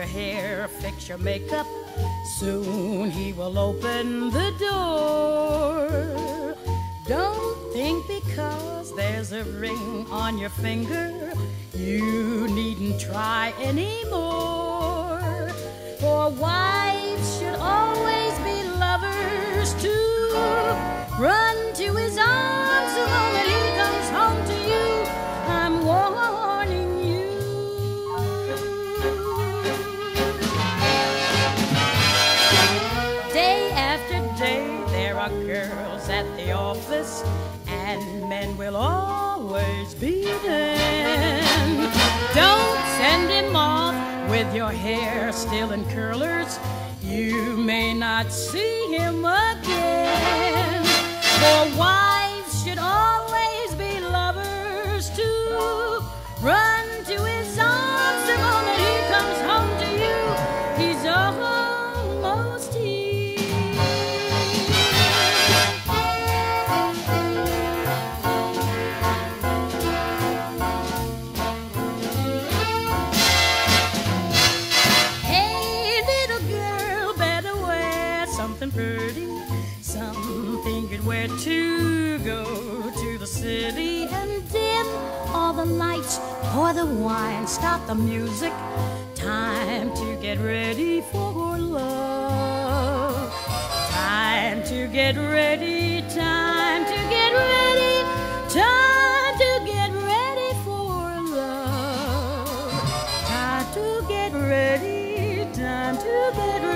your hair, fix your makeup. Soon he will open the door. Don't think because there's a ring on your finger, you needn't try anymore. For wives girls at the office, and men will always be them. Don't send him off with your hair still in curlers. You may not see him again. For wives something pretty. something figured where to go to the city and dim all the lights, pour the wine, stop the music. Time to get ready for love. Time to get ready, time to get ready, time to get ready for love. Time to get ready, time to get ready.